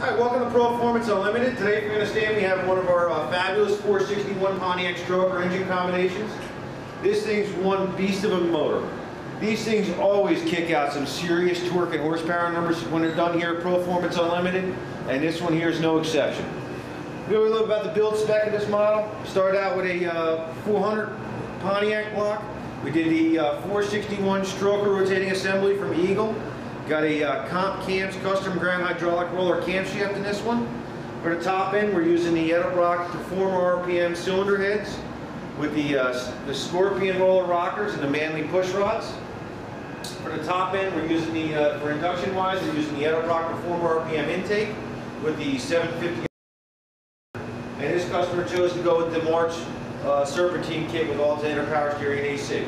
Hi, welcome to Proformance Unlimited. Today we're going to stand. we have one of our uh, fabulous 461 Pontiac stroker engine combinations. This thing's one beast of a motor. These things always kick out some serious torque and horsepower numbers when they're done here at Proformance Unlimited, and this one here is no exception. We know a little about the build spec of this model. Started out with a uh, 400 Pontiac block. We did the uh, 461 stroker rotating assembly from Eagle. Got a uh, comp cams custom ground hydraulic roller camshaft in this one. For the top end, we're using the Edelbrock Performer RPM cylinder heads with the, uh, the Scorpion roller rockers and the Manley push rods. For the top end, we're using the, uh, for induction wise, we're using the Edelbrock Performer RPM intake with the 750. And this customer chose to go with the March uh, Serpentine kit with alternator power steering and AC.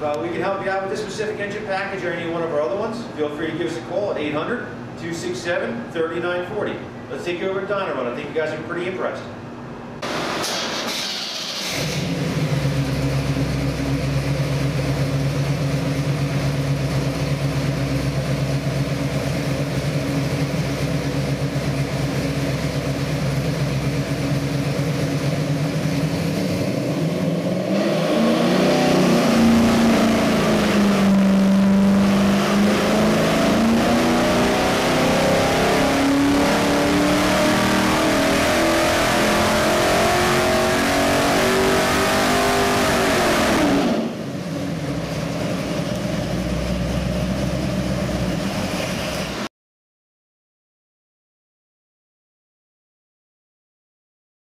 Uh, we can help you out with this specific engine package or any one of our other ones, feel free to give us a call at 800-267-3940. Let's take you over to Donovan. I think you guys are pretty impressed.